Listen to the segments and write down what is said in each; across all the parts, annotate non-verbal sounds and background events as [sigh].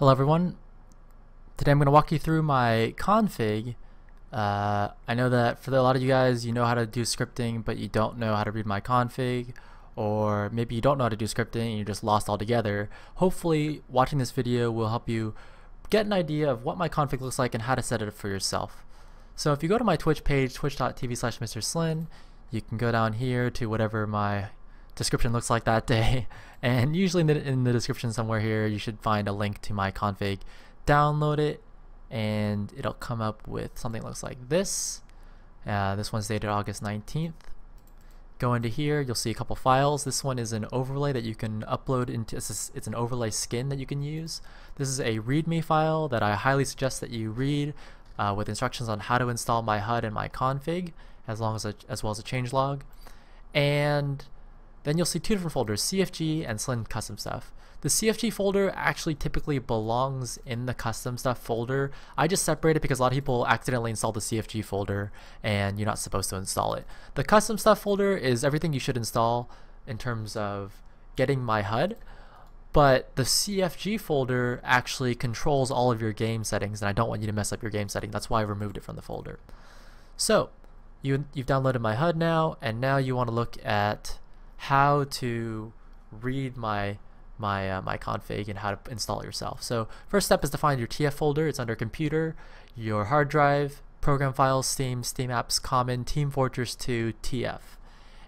Hello everyone. Today I'm going to walk you through my config. Uh, I know that for a lot of you guys you know how to do scripting but you don't know how to read my config or maybe you don't know how to do scripting and you're just lost altogether. Hopefully watching this video will help you get an idea of what my config looks like and how to set it up for yourself. So if you go to my Twitch page, twitch.tv slash mrslin, you can go down here to whatever my description looks like that [laughs] day. And usually in the, in the description somewhere here, you should find a link to my config. Download it, and it'll come up with something that looks like this. Uh, this one's dated August 19th. Go into here, you'll see a couple files. This one is an overlay that you can upload into, it's, it's an overlay skin that you can use. This is a README file that I highly suggest that you read uh, with instructions on how to install my HUD and my config, as, long as, a, as well as a changelog. And then you'll see two different folders, CFG and Slin custom stuff. The CFG folder actually typically belongs in the custom stuff folder. I just separate it because a lot of people accidentally install the CFG folder and you're not supposed to install it. The custom stuff folder is everything you should install in terms of getting my HUD, but the CFG folder actually controls all of your game settings and I don't want you to mess up your game setting. That's why I removed it from the folder. So you, you've downloaded my HUD now and now you want to look at how to read my my uh, my config and how to install it yourself. So first step is to find your TF folder. It's under computer, your hard drive, program files, Steam, Steam apps, Common, Team Fortress 2, TF.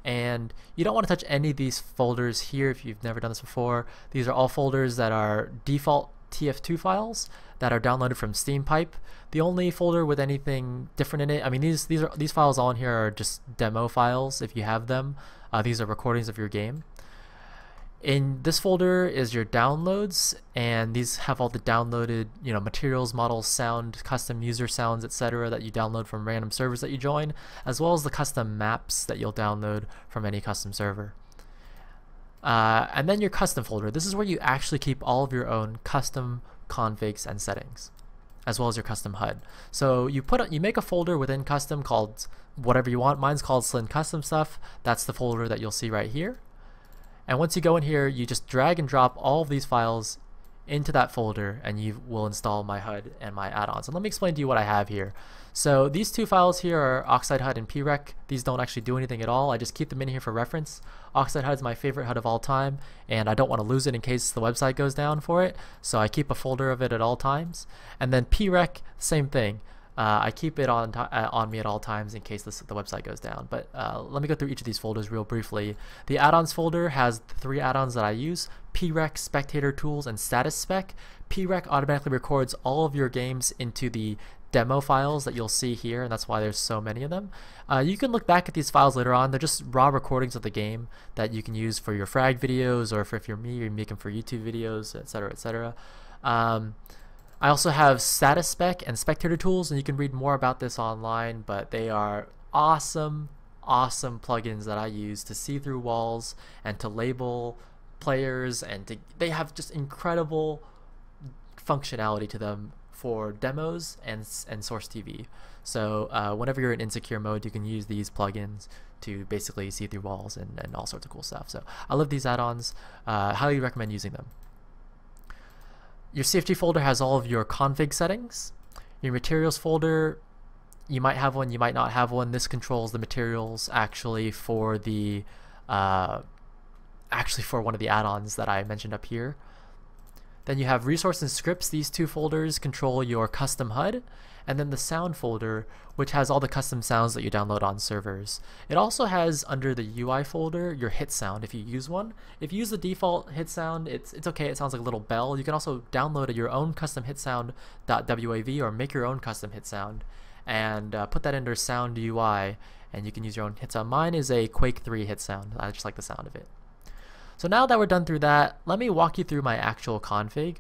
And you don't want to touch any of these folders here if you've never done this before. These are all folders that are default TF2 files that are downloaded from SteamPipe. The only folder with anything different in it, I mean these these are these files on here are just demo files if you have them. Uh, these are recordings of your game. In this folder is your downloads, and these have all the downloaded, you know, materials, models, sound, custom user sounds, etc. that you download from random servers that you join, as well as the custom maps that you'll download from any custom server. Uh, and then your custom folder. This is where you actually keep all of your own custom configs and settings, as well as your custom HUD. So you put a, you make a folder within custom called whatever you want. Mine's called Slin Custom Stuff. That's the folder that you'll see right here. And once you go in here, you just drag and drop all of these files into that folder and you will install my HUD and my add-ons. And let me explain to you what I have here. So these two files here are Oxide HUD and PREC. These don't actually do anything at all. I just keep them in here for reference. Oxide HUD is my favorite HUD of all time and I don't want to lose it in case the website goes down for it. So I keep a folder of it at all times. And then PREC, same thing. Uh, I keep it on uh, on me at all times in case this, the website goes down. But uh, let me go through each of these folders real briefly. The add-ons folder has three add-ons that I use, PREC, Spectator Tools, and Status Spec. PREC automatically records all of your games into the demo files that you'll see here, and that's why there's so many of them. Uh, you can look back at these files later on. They're just raw recordings of the game that you can use for your frag videos, or for if you're me, you make them for YouTube videos, etc., etc. Um, I also have status spec and spectator tools and you can read more about this online but they are awesome awesome plugins that I use to see through walls and to label players and to, they have just incredible functionality to them for demos and, and source TV so uh, whenever you're in insecure mode you can use these plugins to basically see through walls and, and all sorts of cool stuff. So I love these add-ons. Uh, highly recommend using them your CFG folder has all of your config settings. Your materials folder, you might have one, you might not have one. This controls the materials actually for the, uh, actually for one of the add-ons that I mentioned up here. Then you have resource and scripts. These two folders control your custom HUD and then the sound folder which has all the custom sounds that you download on servers. It also has under the UI folder your hit sound if you use one. If you use the default hit sound, it's, it's okay, it sounds like a little bell. You can also download your own custom hit sound.wav or make your own custom hit sound and uh, put that under sound UI and you can use your own hit sound. Mine is a Quake 3 hit sound. I just like the sound of it. So now that we're done through that, let me walk you through my actual config.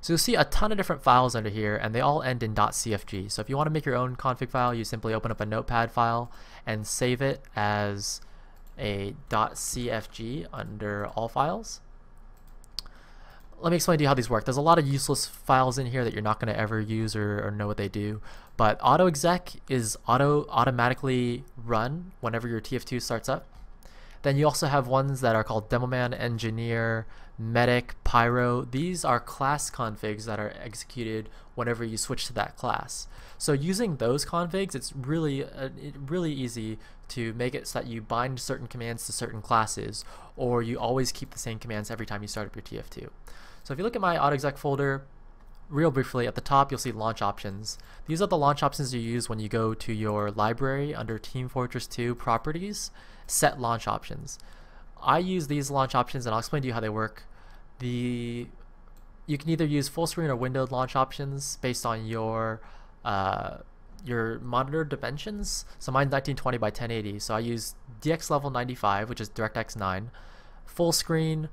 So you'll see a ton of different files under here and they all end in .cfg. So if you want to make your own config file, you simply open up a notepad file and save it as a .cfg under all files. Let me explain to you how these work. There's a lot of useless files in here that you're not going to ever use or, or know what they do. But autoexec is auto automatically run whenever your TF2 starts up. Then you also have ones that are called Demoman, Engineer, Medic, Pyro. These are class configs that are executed whenever you switch to that class. So using those configs, it's really uh, really easy to make it so that you bind certain commands to certain classes, or you always keep the same commands every time you start up your TF2. So if you look at my AutoExec folder, real briefly, at the top you'll see launch options. These are the launch options you use when you go to your library under Team Fortress 2 properties, set launch options. I use these launch options and I'll explain to you how they work. The You can either use full screen or windowed launch options based on your uh, your monitor dimensions. So mine's 1920 by 1080. So I use DX level 95, which is DirectX 9, full screen,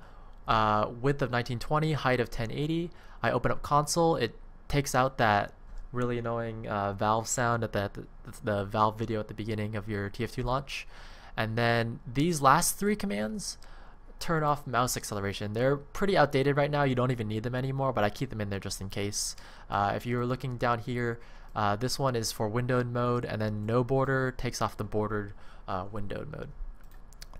uh, width of 1920, height of 1080. I open up console. It takes out that really annoying uh, valve sound at the, the, the valve video at the beginning of your TF2 launch. And then these last three commands turn off mouse acceleration. They're pretty outdated right now. You don't even need them anymore, but I keep them in there just in case. Uh, if you're looking down here, uh, this one is for windowed mode, and then no border takes off the bordered uh, windowed mode.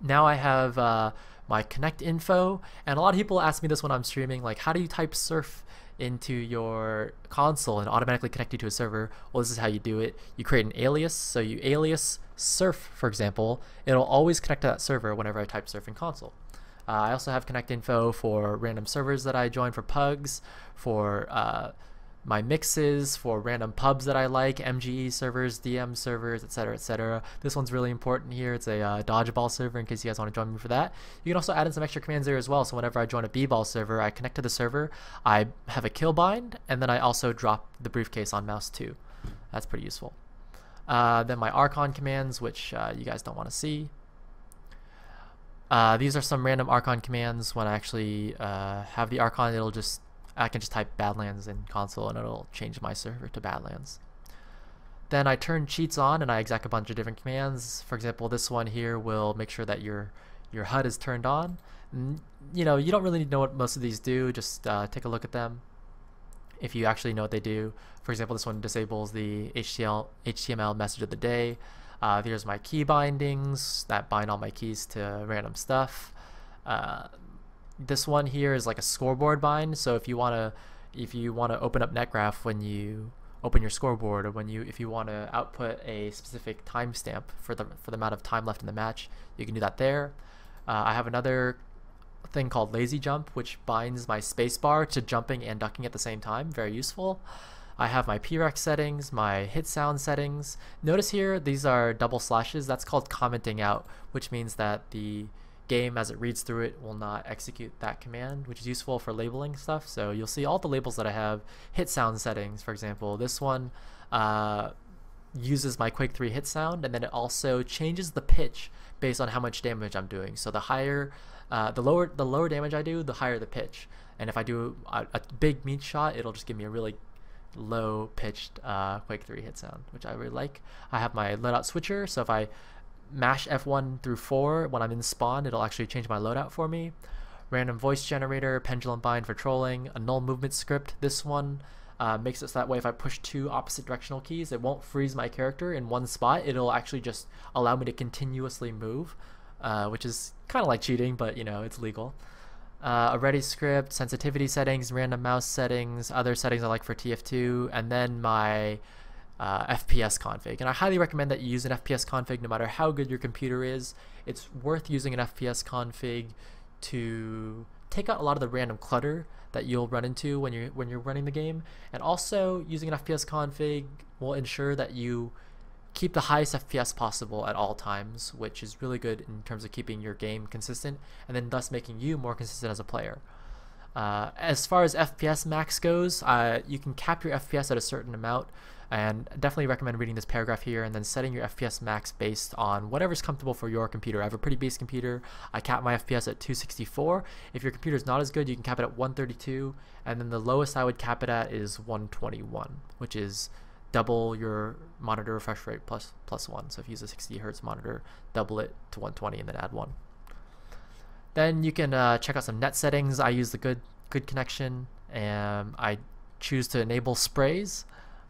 Now I have uh, my connect info, and a lot of people ask me this when I'm streaming, like how do you type surf into your console and automatically connect you to a server? Well, this is how you do it. You create an alias, so you alias surf, for example. It'll always connect to that server whenever I type surf in console. Uh, I also have connect info for random servers that I join for pugs, for uh, my mixes for random pubs that I like, MGE servers, DM servers, etc., etc. This one's really important here. It's a uh, dodgeball server in case you guys want to join me for that. You can also add in some extra commands there as well. So whenever I join a b-ball server, I connect to the server, I have a kill bind, and then I also drop the briefcase on mouse 2. That's pretty useful. Uh, then my RCON commands, which uh, you guys don't want to see. Uh, these are some random RCON commands. When I actually uh, have the RCON, it'll just I can just type Badlands in console and it'll change my server to Badlands. Then I turn cheats on and I exec a bunch of different commands. For example, this one here will make sure that your your HUD is turned on. And, you know, you don't really need to know what most of these do. Just uh, take a look at them. If you actually know what they do. For example, this one disables the HTML, HTML message of the day. Uh, here's my key bindings that bind all my keys to random stuff. Uh, this one here is like a scoreboard bind. So if you want to if you want to open up NetGraph when you open your scoreboard or when you if you want to output a specific timestamp for the for the amount of time left in the match, you can do that there. Uh, I have another thing called lazy jump which binds my spacebar to jumping and ducking at the same time. Very useful. I have my PREC settings, my hit sound settings. Notice here these are double slashes. That's called commenting out, which means that the game as it reads through it will not execute that command which is useful for labeling stuff. So you'll see all the labels that I have hit sound settings for example. This one uh, uses my Quake 3 hit sound and then it also changes the pitch based on how much damage I'm doing. So the higher uh, the lower the lower damage I do the higher the pitch. And if I do a, a big meat shot it'll just give me a really low pitched uh, Quake 3 hit sound which I really like. I have my loadout switcher so if I mash F1 through 4 when I'm in spawn it'll actually change my loadout for me. Random voice generator pendulum bind for trolling a null movement script this one uh, makes it so that way if I push two opposite directional keys it won't freeze my character in one spot. It'll actually just allow me to continuously move uh, which is kind of like cheating but you know it's legal. Uh, a ready script sensitivity settings random mouse settings other settings I like for TF2 and then my uh, FPS config. And I highly recommend that you use an FPS config no matter how good your computer is. It's worth using an FPS config to take out a lot of the random clutter that you'll run into when you're when you're running the game. And also using an FPS config will ensure that you keep the highest FPS possible at all times, which is really good in terms of keeping your game consistent and then thus making you more consistent as a player. Uh, as far as FPS max goes, uh, you can cap your FPS at a certain amount and definitely recommend reading this paragraph here and then setting your FPS max based on whatever's comfortable for your computer. I have a pretty base computer. I cap my FPS at 264. If your computer is not as good, you can cap it at 132. And then the lowest I would cap it at is 121, which is double your monitor refresh rate plus plus one. So if you use a 60 hertz monitor, double it to 120 and then add one. Then you can uh, check out some net settings. I use the good good connection and I choose to enable sprays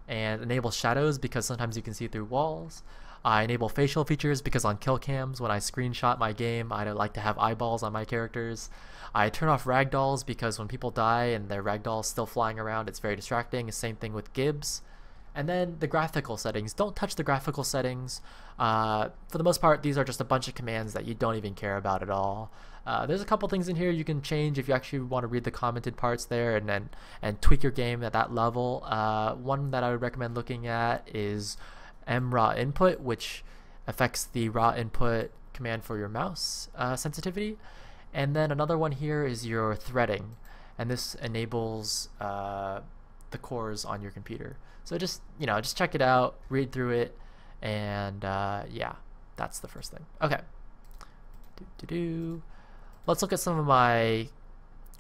and enable shadows because sometimes you can see through walls. I enable facial features because on kill cams, when I screenshot my game, I like to have eyeballs on my characters. I turn off ragdolls because when people die and their ragdolls still flying around, it's very distracting. Same thing with Gibs. And then the graphical settings. Don't touch the graphical settings. Uh, for the most part, these are just a bunch of commands that you don't even care about at all. Uh, there's a couple things in here you can change if you actually want to read the commented parts there and then and tweak your game at that level. Uh, one that I would recommend looking at is mraw input, which affects the raw input command for your mouse uh, sensitivity. And then another one here is your threading, and this enables uh, the cores on your computer. So just you know just check it out, read through it, and uh, yeah, that's the first thing. Okay. Let's look at some of my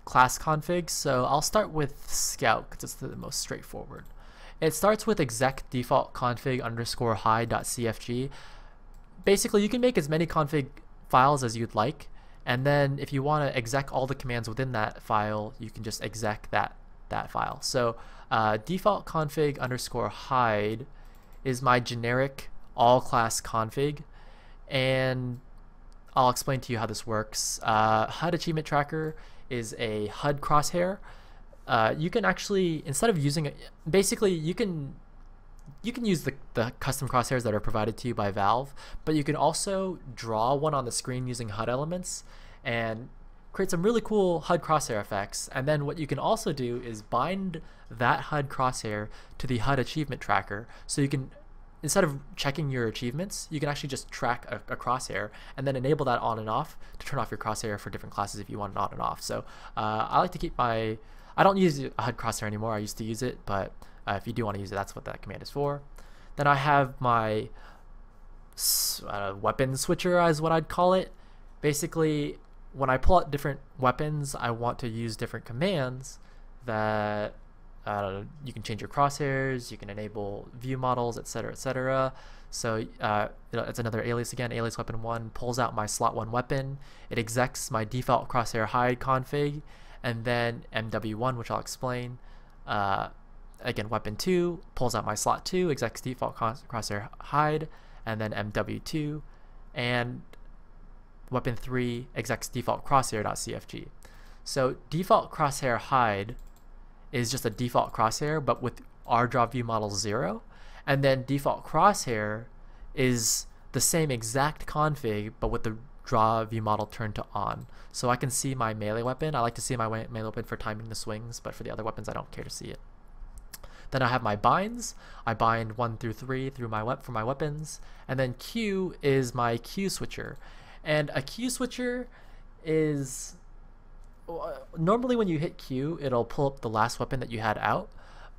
class configs. So I'll start with Scout because it's the most straightforward. It starts with exec default config underscore high dot cfg. Basically, you can make as many config files as you'd like, and then if you want to exec all the commands within that file, you can just exec that that file. So uh, default config underscore hide is my generic all class config, and I'll explain to you how this works. Uh, HUD achievement tracker is a HUD crosshair uh, you can actually instead of using it, basically you can you can use the, the custom crosshairs that are provided to you by Valve, but you can also draw one on the screen using HUD elements and create some really cool HUD crosshair effects. And then what you can also do is bind that HUD crosshair to the HUD achievement tracker. So you can, instead of checking your achievements, you can actually just track a, a crosshair and then enable that on and off to turn off your crosshair for different classes if you want it on and off. So uh, I like to keep my I don't use a HUD crosshair anymore. I used to use it, but uh, if you do want to use it, that's what that command is for. Then I have my uh, weapon switcher, as what I'd call it. Basically, when I pull out different weapons, I want to use different commands that uh, you can change your crosshairs, you can enable view models, etc., etc. So uh, it's another alias again. Alias weapon one pulls out my slot one weapon. It execs my default crosshair hide config, and then MW1, which I'll explain. Uh, again, weapon 2 pulls out my slot 2, execs default crosshair hide, and then MW2, and weapon 3 execs default crosshair.cfg. So default crosshair hide is just a default crosshair, but with our draw view model 0, and then default crosshair is the same exact config, but with the draw view model turned to on. So I can see my melee weapon. I like to see my melee weapon for timing the swings, but for the other weapons I don't care to see it. Then I have my binds. I bind 1 through 3 through my for my weapons. And then Q is my Q switcher. And a Q switcher is normally when you hit Q, it'll pull up the last weapon that you had out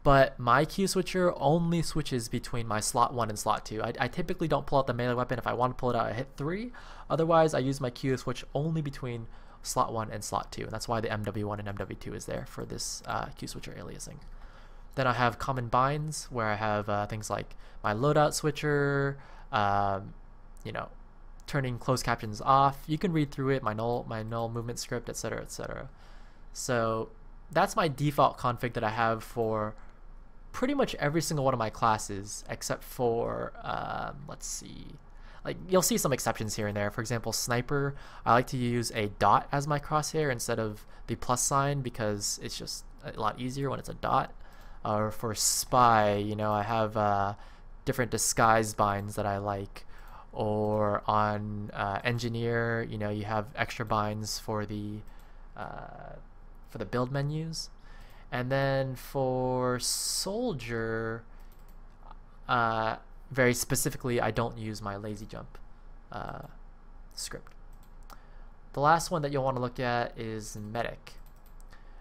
but my Q switcher only switches between my slot 1 and slot 2. I, I, typically don't pull out the melee weapon. If I want to pull it out, I hit 3. Otherwise, I use my Q switch only between slot 1 and slot 2. And that's why the MW1 and MW2 is there for this uh, Q switcher aliasing. Then I have common binds where I have uh, things like my loadout switcher, um, you know, turning closed captions off. You can read through it, my null, my null movement script, etc., etc. So that's my default config that I have for pretty much every single one of my classes except for um, let's see like you'll see some exceptions here and there for example sniper I like to use a dot as my crosshair instead of the plus sign because it's just a lot easier when it's a dot or for spy you know I have uh, different disguise binds that I like or on uh, engineer you know you have extra binds for the uh, for the build menus and then for soldier, uh, very specifically, I don't use my lazy jump uh, script. The last one that you'll want to look at is medic.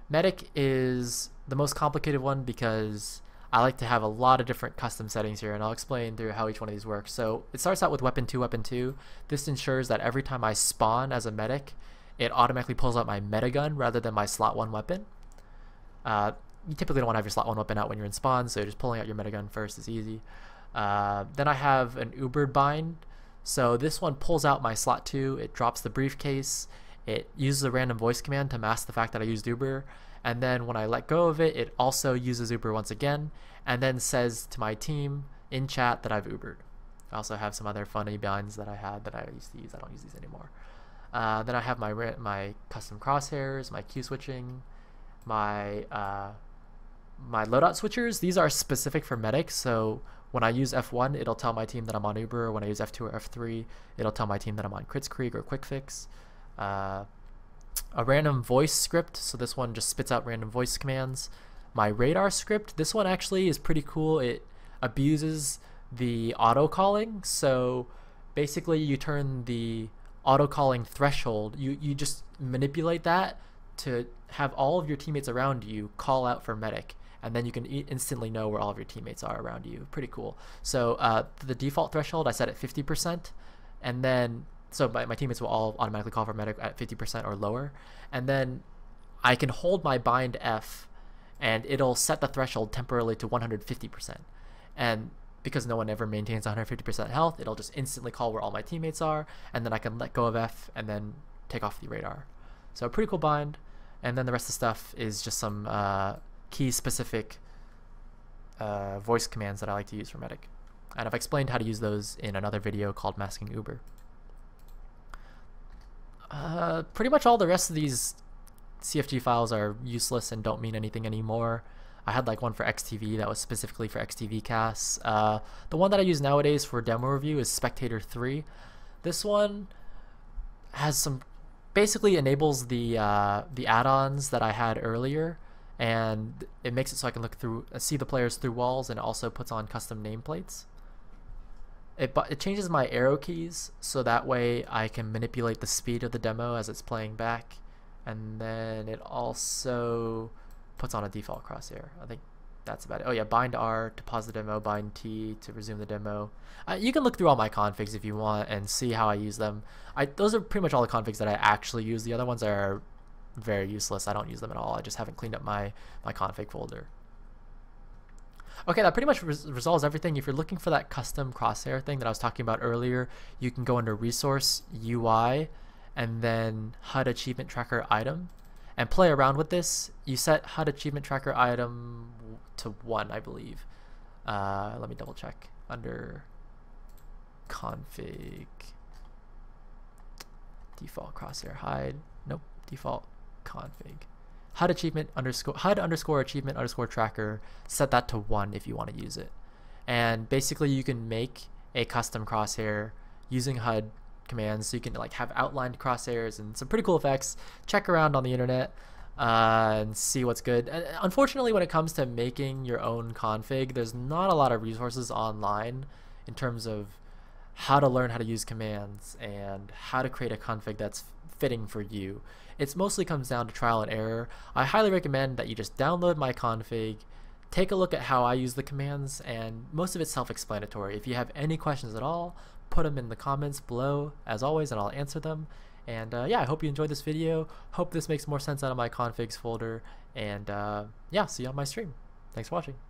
Medic is the most complicated one because I like to have a lot of different custom settings here and I'll explain through how each one of these works. So it starts out with weapon 2, weapon 2. This ensures that every time I spawn as a medic, it automatically pulls out my medigun rather than my slot 1 weapon. Uh, you typically don't want to have your slot one weapon out when you're in spawn, so just pulling out your medigun first is easy. Uh, then I have an Uber bind. So this one pulls out my slot 2, it drops the briefcase, it uses a random voice command to mask the fact that I used Uber, and then when I let go of it, it also uses Uber once again, and then says to my team in chat that I've Ubered. I also have some other funny binds that I had that I used to use. I don't use these anymore. Uh, then I have my my custom crosshairs, my Q switching, my uh, my loadout switchers. These are specific for medics, so when I use F1, it'll tell my team that I'm on Uber. When I use F2 or F3, it'll tell my team that I'm on Kritzkrieg or Quick Fix. Uh, a random voice script, so this one just spits out random voice commands. My radar script, this one actually is pretty cool. It abuses the auto calling, so basically you turn the auto calling threshold, you, you just manipulate that to have all of your teammates around you call out for medic and then you can instantly know where all of your teammates are around you. Pretty cool. So uh, the default threshold I set at 50%, and then so my, my teammates will all automatically call for medic at 50% or lower, and then I can hold my bind F, and it'll set the threshold temporarily to 150%, and because no one ever maintains 150% health, it'll just instantly call where all my teammates are, and then I can let go of F and then take off the radar. So a pretty cool bind, and then the rest of the stuff is just some uh, key specific uh, voice commands that I like to use for medic. And I've explained how to use those in another video called Masking Uber. Uh, pretty much all the rest of these CFG files are useless and don't mean anything anymore. I had like one for XTV that was specifically for XTV casts. Uh, the one that I use nowadays for demo review is Spectator 3. This one has some basically enables the uh, the add-ons that I had earlier and it makes it so I can look through see the players through walls and also puts on custom nameplates. It, it changes my arrow keys so that way I can manipulate the speed of the demo as it's playing back and then it also puts on a default crosshair. I think that's about it. Oh yeah, bind R to pause the demo, bind T to resume the demo. Uh, you can look through all my configs if you want and see how I use them. I those are pretty much all the configs that I actually use. The other ones are very useless. I don't use them at all. I just haven't cleaned up my, my config folder. Okay, that pretty much res resolves everything. If you're looking for that custom crosshair thing that I was talking about earlier, you can go under Resource UI and then HUD Achievement Tracker Item and play around with this. You set HUD Achievement Tracker Item to 1, I believe. Uh, let me double check. Under config default crosshair hide. Nope, default config. HUD achievement underscore HUD underscore achievement underscore tracker. Set that to one if you want to use it. And basically, you can make a custom crosshair using HUD commands, so you can like have outlined crosshairs and some pretty cool effects. Check around on the internet uh, and see what's good. And unfortunately, when it comes to making your own config, there's not a lot of resources online in terms of how to learn how to use commands and how to create a config that's fitting for you. It mostly comes down to trial and error. I highly recommend that you just download my config, take a look at how I use the commands, and most of it's self-explanatory. If you have any questions at all, put them in the comments below, as always, and I'll answer them. And uh, yeah, I hope you enjoyed this video. Hope this makes more sense out of my configs folder. And uh, yeah, see you on my stream. Thanks for watching.